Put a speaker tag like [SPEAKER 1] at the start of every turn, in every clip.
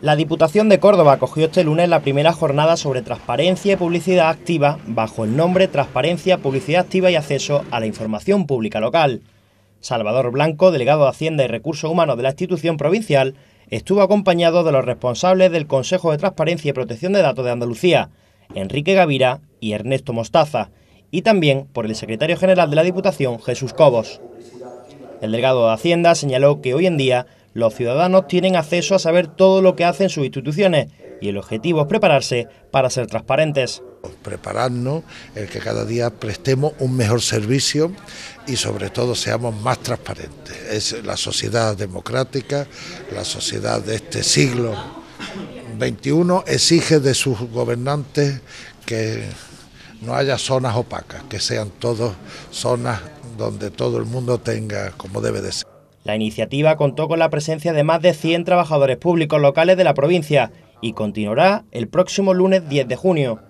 [SPEAKER 1] La Diputación de Córdoba acogió este lunes la primera jornada sobre transparencia y publicidad activa bajo el nombre Transparencia, Publicidad Activa y Acceso a la Información Pública Local. Salvador Blanco, delegado de Hacienda y Recursos Humanos de la institución provincial, estuvo acompañado de los responsables del Consejo de Transparencia y Protección de Datos de Andalucía, Enrique Gavira y Ernesto Mostaza, y también por el secretario general de la Diputación, Jesús Cobos. El delegado de Hacienda señaló que hoy en día los ciudadanos tienen acceso a saber todo lo que hacen sus instituciones y el objetivo es prepararse para ser transparentes.
[SPEAKER 2] Prepararnos, el que cada día prestemos un mejor servicio y sobre todo seamos más transparentes. Es la sociedad democrática, la sociedad de este siglo XXI exige de sus gobernantes que no haya zonas opacas, que sean todas zonas donde todo el mundo tenga como debe de ser.
[SPEAKER 1] La iniciativa contó con la presencia de más de 100 trabajadores públicos locales de la provincia y continuará el próximo lunes 10 de junio.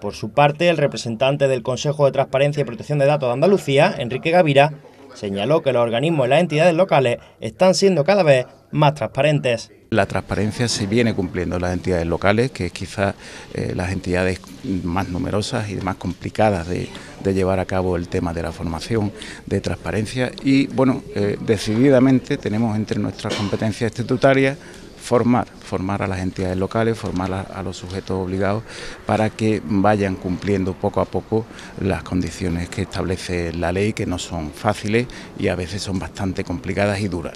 [SPEAKER 1] Por su parte, el representante del Consejo de Transparencia y Protección de Datos de Andalucía, Enrique Gavira, señaló que los organismos y las entidades locales están siendo cada vez más transparentes.
[SPEAKER 3] La transparencia se viene cumpliendo en las entidades locales, que es quizás eh, las entidades más numerosas y más complicadas de, llevar a cabo el tema de la formación de transparencia. Y bueno, eh, decididamente tenemos entre nuestras competencias estatutarias formar, formar a las entidades locales, formar a, los sujetos obligados para que vayan cumpliendo poco a poco las condiciones que establece la ley, que no son fáciles y a veces son bastante complicadas y duras.